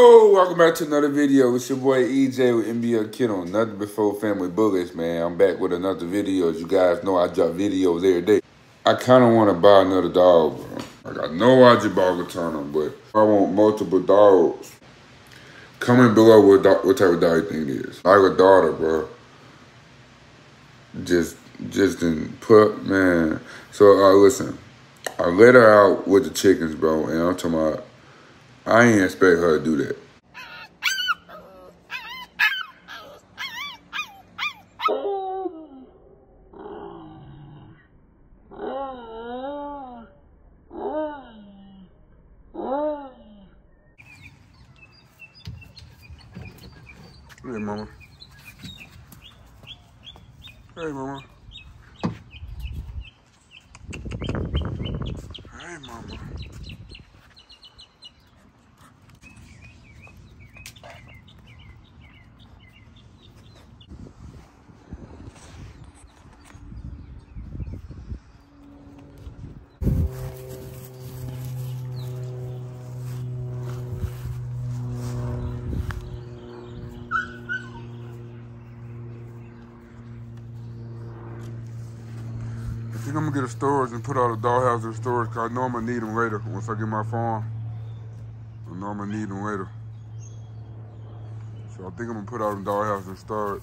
Oh, welcome back to another video. It's your boy EJ with NBF Kennel Nothing Before Family Bullets, man. I'm back with another video. As you guys know, I drop videos every day. I kind of want to buy another dog, bro. I got no idea about return but I want multiple dogs. Comment below what, what type of dog you think it is. I have a daughter, bro. Just, just didn't put, man. So, uh, listen. I let her out with the chickens, bro, and I'm talking about I ain't expect her to do that. Hey, mama. Hey, mama. Hey, mama. I think I'm gonna get a storage and put all the dollhouse in storage because I know I'm gonna need them later once I get my farm. I know I'm gonna need them later. So I think I'm gonna put all the dollhouse in storage.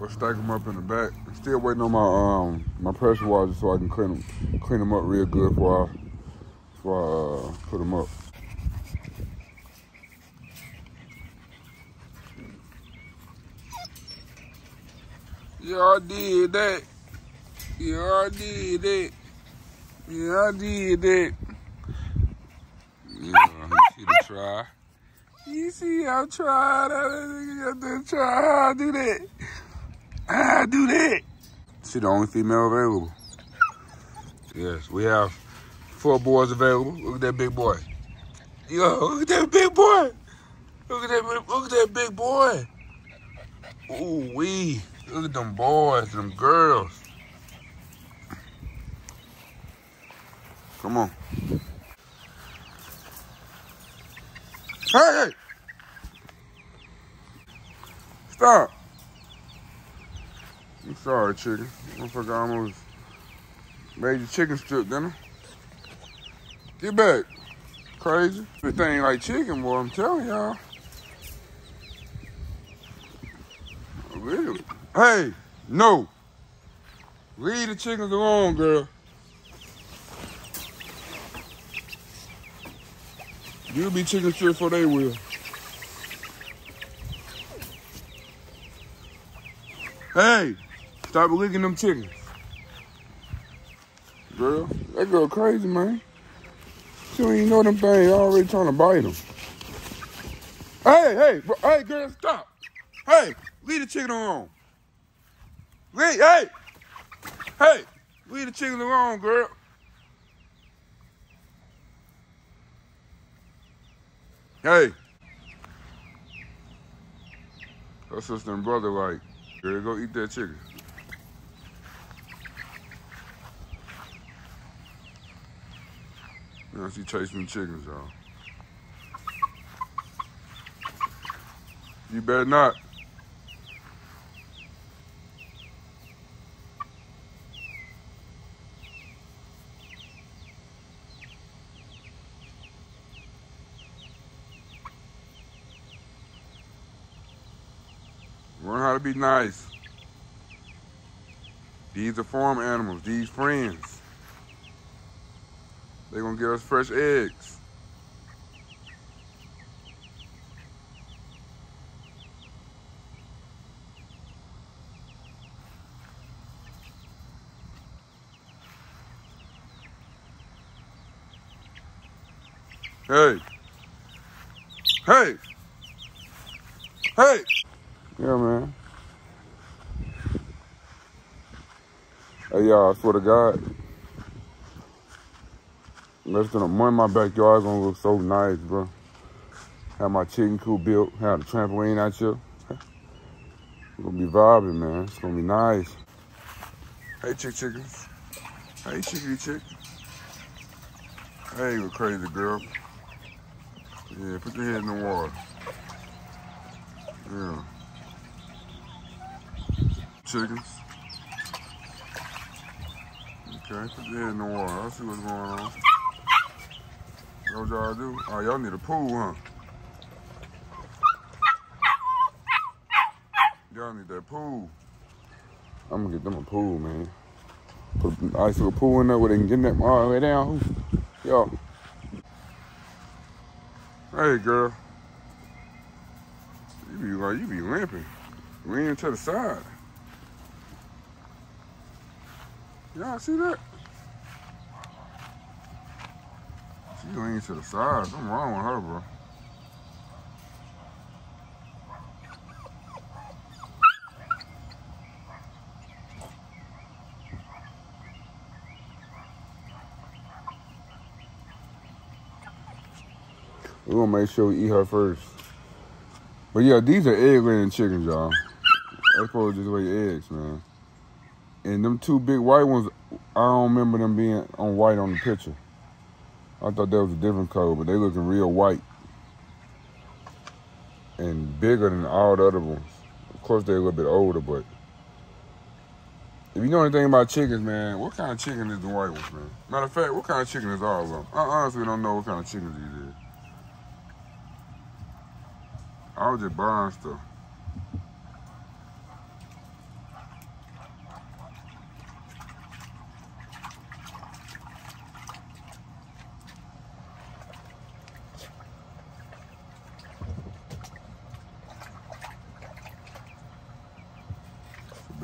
Or stack them up in the back. I'm still waiting on my um my pressure washer so I can clean them clean them up real good before I before I uh, put them up. I did that. Yeah, I did it. Yeah, I did it. Yeah, you see the tri. You see I'm trying. I to try how I do that. How I do that. She the only female available. Yes, we have four boys available. Look at that big boy. Yo, look at that big boy. Look at that, look at that big boy. Ooh, wee. Look at them boys, them girls. Come on. Hey! Stop. I'm sorry, chicken. Motherfucker almost made your chicken strip, didn't I? Get back. Crazy. Everything like chicken, boy, I'm telling y'all. Really? Hey, no. Leave the chickens alone, girl. You'll be chicken shit for they will. Hey, stop licking them chickens. Girl, that girl crazy, man. She don't even know them things already trying to bite them. Hey, hey, bro, hey, girl, stop. Hey, leave the chicken alone. Leave, hey, hey, leave the chicken alone, girl. Hey. Her sister and brother like, girl, go eat that chicken. Know, she chasing chickens, y'all. You better not. Learn how to be nice. These are farm animals, these friends. They're gonna give us fresh eggs. Hey. Hey. Hey. Yeah, man. Hey, y'all, I swear to God, less than a month my backyard gonna look so nice, bro. Have my chicken coop built, have the trampoline out here. It's gonna be vibing, man. It's gonna be nice. Hey, chick chickens. Hey, chickity chick. Hey, you crazy girl. Yeah, put your head in the water. Yeah. Chickens. Okay, put your in the water. I'll see what's going on. What y'all do? Oh, y'all need a pool, huh? Y'all need that pool. I'm gonna get them a pool, man. Put an ice little pool in there where they can get that all the way down. Yo. Hey, girl. You be like, you be limping. Leaning to the side. Y'all see that? She leaning to the side. Something wrong with her, bro. We're gonna make sure we eat her first. But yeah, these are egg laying chickens, y'all. They supposed to just lay eggs, man. And them two big white ones, I don't remember them being on white on the picture. I thought that was a different color, but they looking real white. And bigger than all the other ones. Of course, they're a little bit older, but if you know anything about chickens, man, what kind of chicken is the white ones, man? Matter of fact, what kind of chicken is all of them? I honestly don't know what kind of chickens these is. I was just buying stuff.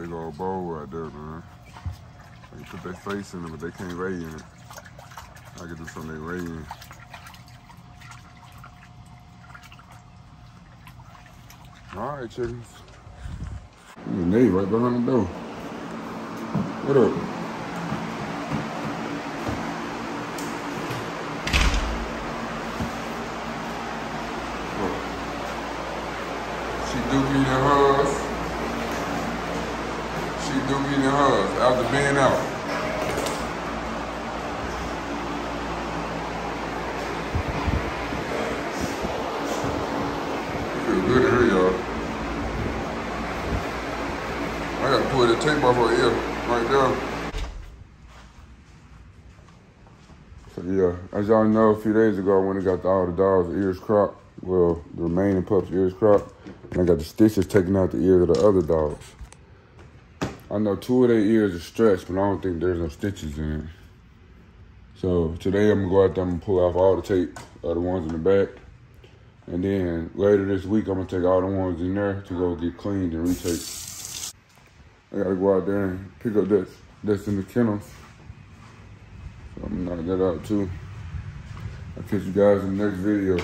Big old bowl right there, man. They put their face in it, but they can't lay in it. I can do something they lay in. All right, chickens. Nate right behind the door. What up? She do me the hugs. She do me the hugs after being out. Feel good to hear y'all. I gotta pull the tape off her ear right there. So yeah, as y'all know, a few days ago, I went and got the, all the dogs' ears cropped. Well, the remaining pups' ears cropped. And I got the stitches taken out the ears of the other dogs. I know two of their ears are stretched, but I don't think there's no stitches in it. So today I'm gonna go out there and pull off all the tape of the ones in the back. And then later this week, I'm gonna take all the ones in there to go get cleaned and retaped. I gotta go out there and pick up that that's in the kennels. So I'm gonna knock that out too. I'll catch you guys in the next video.